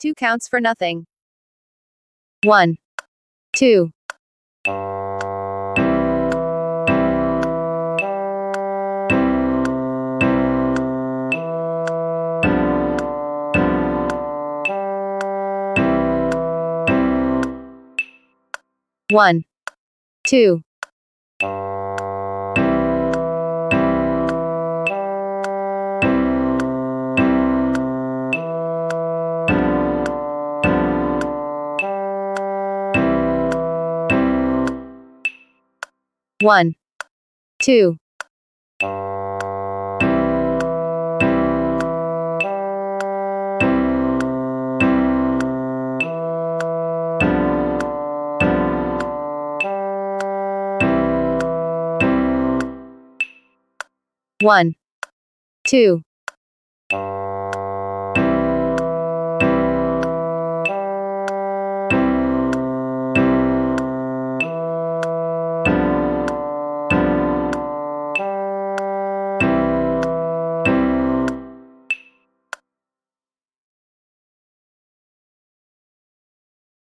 Two counts for nothing. One, two, one, two, one, two, one, two,